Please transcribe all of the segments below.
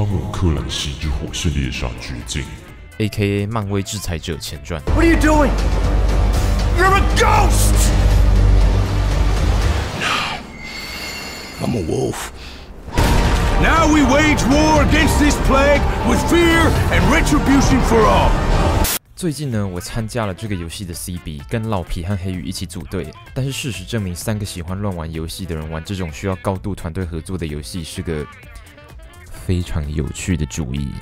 汤姆·克兰西之火线猎杀绝境》A.K.A. 漫威制裁者前传。What are you doing? You're a ghost! I'm a wolf. Now we wage war against this plague with fear and retribution for all. 最近呢，我参加了这个游戏的 CB，跟老皮和黑羽一起组队。但是事实证明，三个喜欢乱玩游戏的人玩这种需要高度团队合作的游戏是个非常有趣的主意。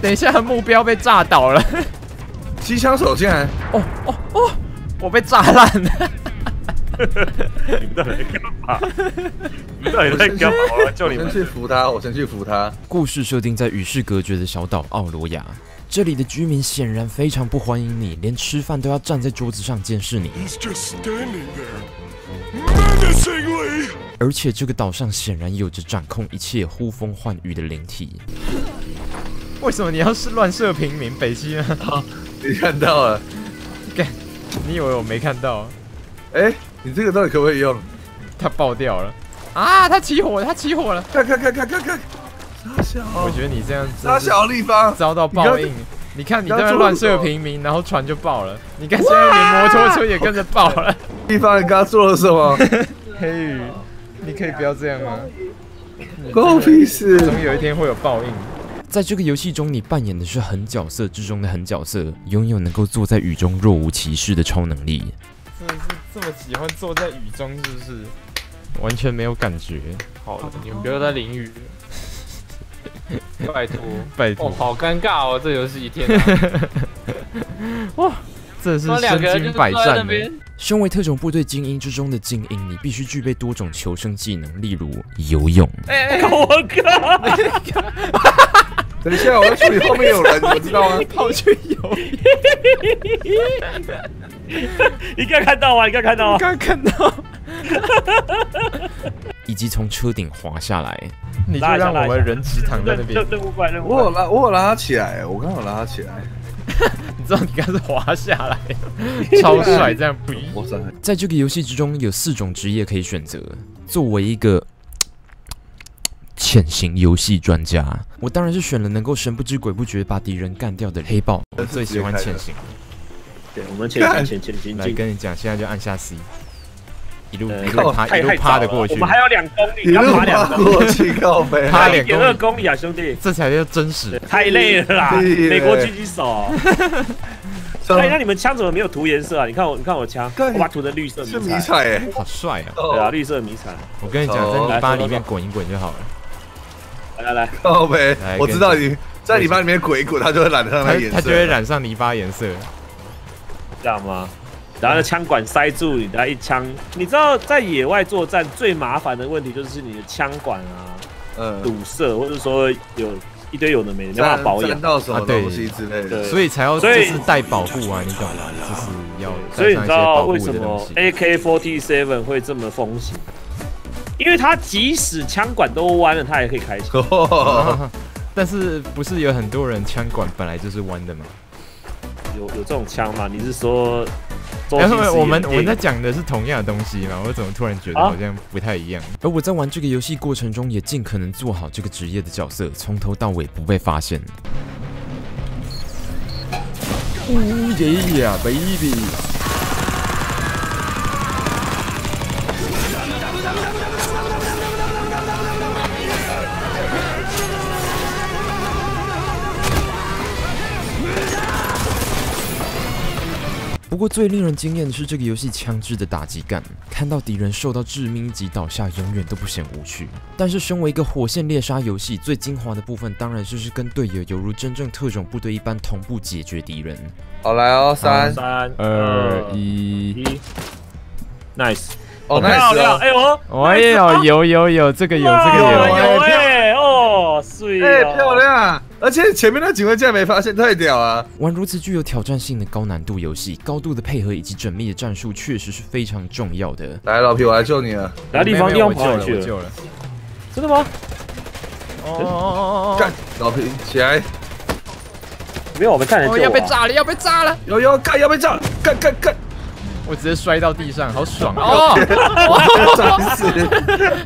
等一下，目标被炸倒了！机枪手竟然哦哦哦，我被炸烂了！你们到底在干嘛？你们到底在干嘛？我来救你我先们！去扶他，我先去扶他。故事设定在与世隔绝的小岛奥罗亚，这里的居民显然非常不欢迎你，连吃饭都要站在桌子上监视你。而且这个岛上显然有着掌控一切呼风唤雨的灵体。为什么你要是乱射平民北西呢？你看到了？你以为我没看到？哎、你这个到底可不可以用？它爆掉了啊！它起火了，它起火了！看看看看看看，傻小，我觉得你这样傻子小的地方，遭到报应。你看你在那边乱射平民，然后船就爆了。你看现在连摩托车也跟着爆了。地方你刚刚做了什么？黑羽，你可以不要这样吗？狗屁事！总有一天会有报应。在这个游戏中，你扮演的是狠角色之中的狠角色，拥有能够坐在雨中若无其事的超能力。真的是这么喜欢坐在雨中，是不是？完全没有感觉，好了，你们不要再淋雨了，拜托。拜托哦，，好尴尬哦，这游戏一天 哇！这是身个人就经百战的边。身为特种部队精英之中的精英，你必须具备多种求生技能，例如游泳。哎哎，我靠！等一下，我要处理后面有人，你们知道吗？跑去游，你刚看到吗？你刚看到吗？刚看到，以及从车顶滑下来，你就让我们人质躺在那边。我有拉，我有拉他起来，我刚好拉他起来。你知道你刚是滑下来，超帅，这样不一哇塞，在这个游戏之中，有四种职业可以选择。作为一个潜行游戏专家，我当然是选了能够神不知鬼不觉把敌人干掉的黑豹。我最喜欢潜行。对，我们潜行潜潜行来。跟你讲，现在就按下 C，一路呃一路爬一路趴的过去我，们还有两公里，一路要爬两公里，过去，靠背。爬两一点二公里，公里啊，兄弟，这才叫真实。太累了啦！美国狙击手。上哎，那你们枪怎么没有涂颜色啊？你看我，你看我枪，对我涂的绿色是迷彩。彩哎。好帅啊！对啊，绿色迷彩。我跟你讲，哦在泥巴里面滚一滚就好了。来来来，靠背，我知道你在泥巴里面滚一滚，它就会染上它那颜色。它就会染上泥巴颜色。这样吗？然后呢，枪管塞住你，然后一枪。你知道在野外作战最麻烦的问题就是你的枪管啊嗯，堵塞，或者说有一堆有的没的，没办法保养沾。到什么啊对东西之类的。对所以才要就是带保护啊，你懂吗？就是要所以你知道为什么的东西。AK47 会这么风行？因为它即使枪管都弯了，它也可以开枪。哦，但是不是有很多人枪管本来就是弯的吗？有有这种枪吗？你是说周然星驰后我们我们在讲的是同样的东西嘛？我怎么突然觉得啊好像不太一样？而我在玩这个游戏过程中，也尽可能做好这个职业的角色，从头到尾不被发现。哦耶呀，baby！不过最令人惊艳的是这个游戏枪支的打击感，看到敌人受到致命一击倒下，永远都不显无趣。但是身为一个火线猎杀游戏，最精华的部分当然就是跟队友犹如真正特种部队一般同步解决敌人。好来哦，三三二一，nice 哦，漂 nice。哎呦，我也有有有有这个有这个有有，有哎，漂亮！而且前面那警卫竟然没发现，太屌了！玩如此具有挑战性的高难度游戏，高度的配合以及缜密的战术确实是非常重要的。来，老皮，我来救你了。来地方地方没有我救了，跑哪去了？救了。真的吗？哦哦干，老皮起来！没有，我们看人哦，救我啊。要被炸了，要被炸了！有有干，要被炸！干干干！我直接摔到地上，好爽哦！爽 死，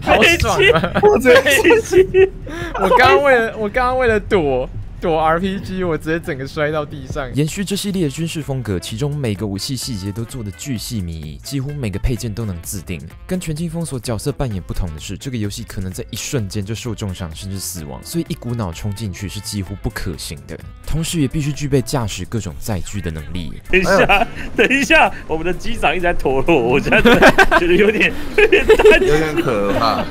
好爽啊！我真是，我刚刚为了我刚刚为了躲躲 RPG，我直接整个摔到地上。延续这系列的军事风格，其中每个武器细节都做的巨细靡遗，几乎每个配件都能自定。跟全境封锁角色扮演不同的是，这个游戏可能在一瞬间就受重伤甚至死亡，所以一股脑冲进去是几乎不可行的。同时，也必须具备驾驶各种载具的能力。等一下，等一下，我们的机长一直在脱落，我现在真的觉得有点有点有点可怕。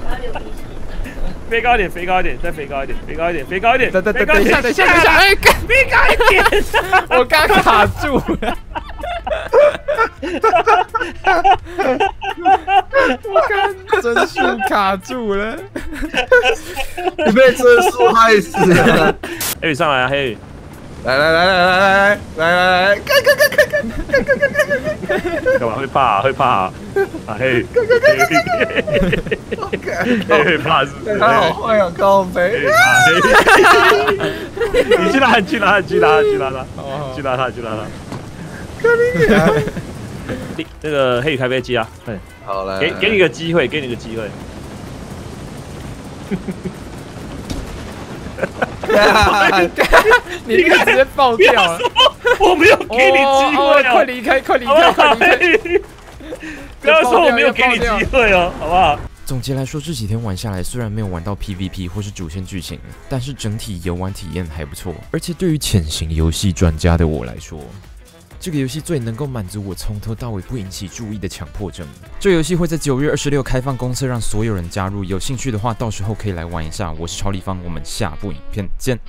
飞高一点，飞高一点，再飞高一点，飞高一点，飞高一点。等等等飞高一点等一下，等一下，等一下！哎，高一点。我刚卡住了。我刚帧数卡住了。你被帧数害死了！黑羽上来啊，黑羽！来来来来来来来来来，看看看看看看看看看看干嘛会怕啊？会怕啊？啊黑羽！黑羽怕是不是？看，他好坏啊，高飞！你去拉，你去拉，你去拉，你去拉他，去拉他，去拉他。你那个黑羽开飞机啊，对，好来，给给你个机会，给你个机会。你那个直接爆掉了。我没有给你机会啊！快离开，快离开，快离开！不要说我没有给你机会哦，好不好？总结来说，这几天玩下来，虽然没有玩到 PVP 或是主线剧情，但是整体游玩体验还不错。而且对于潜行游戏专家的我来说，这个游戏最能够满足我从头到尾不引起注意的强迫症。这游戏会在九月二十六开放公测，让所有人加入。有兴趣的话，到时候可以来玩一下。我是超立方，我们下部影片见。